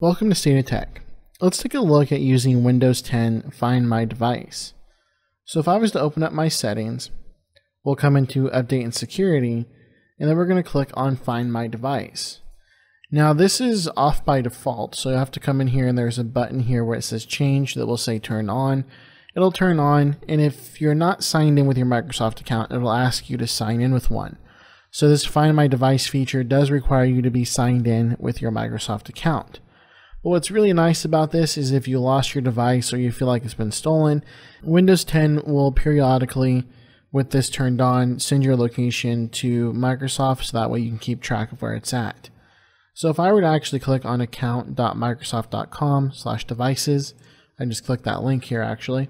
Welcome to State Tech. Let's take a look at using Windows 10 Find My Device. So if I was to open up my settings, we'll come into Update and Security, and then we're going to click on Find My Device. Now this is off by default, so you have to come in here and there's a button here where it says change that will say turn on. It'll turn on, and if you're not signed in with your Microsoft account, it'll ask you to sign in with one. So this Find My Device feature does require you to be signed in with your Microsoft account. But what's really nice about this is if you lost your device or you feel like it's been stolen, Windows 10 will periodically, with this turned on, send your location to Microsoft so that way you can keep track of where it's at. So if I were to actually click on account.microsoft.com slash devices, I just click that link here actually,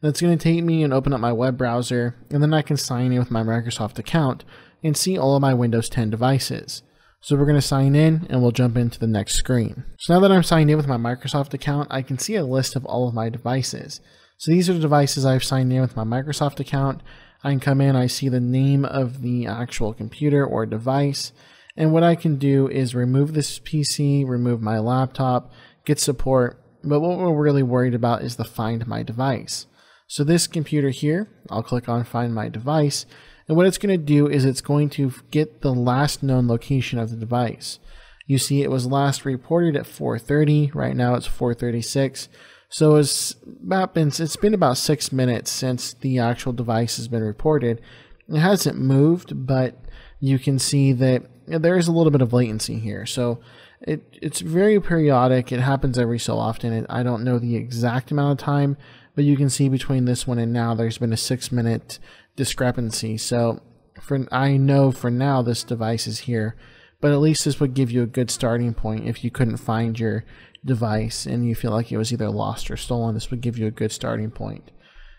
that's going to take me and open up my web browser, and then I can sign in with my Microsoft account and see all of my Windows 10 devices. So we're going to sign in and we'll jump into the next screen. So now that I'm signed in with my Microsoft account, I can see a list of all of my devices. So these are the devices I've signed in with my Microsoft account. I can come in, I see the name of the actual computer or device. And what I can do is remove this PC, remove my laptop, get support. But what we're really worried about is the find my device. So this computer here, I'll click on find my device and what it's going to do is it's going to get the last known location of the device. You see it was last reported at 4:30. Right now it's 4:36. So it's about been it's been about 6 minutes since the actual device has been reported. It hasn't moved, but you can see that there is a little bit of latency here. So it, it's very periodic. It happens every so often. I don't know the exact amount of time, but you can see between this one and now there's been a six minute discrepancy. So for I know for now this device is here, but at least this would give you a good starting point if you couldn't find your device and you feel like it was either lost or stolen. This would give you a good starting point.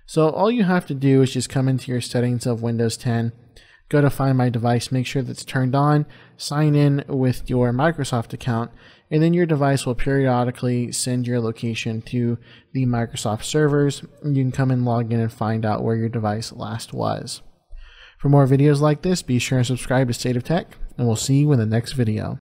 So all you have to do is just come into your settings of Windows 10, go to find my device, make sure that's turned on, sign in with your Microsoft account, and then your device will periodically send your location to the Microsoft servers. You can come and log in and find out where your device last was. For more videos like this, be sure and subscribe to State of Tech, and we'll see you in the next video.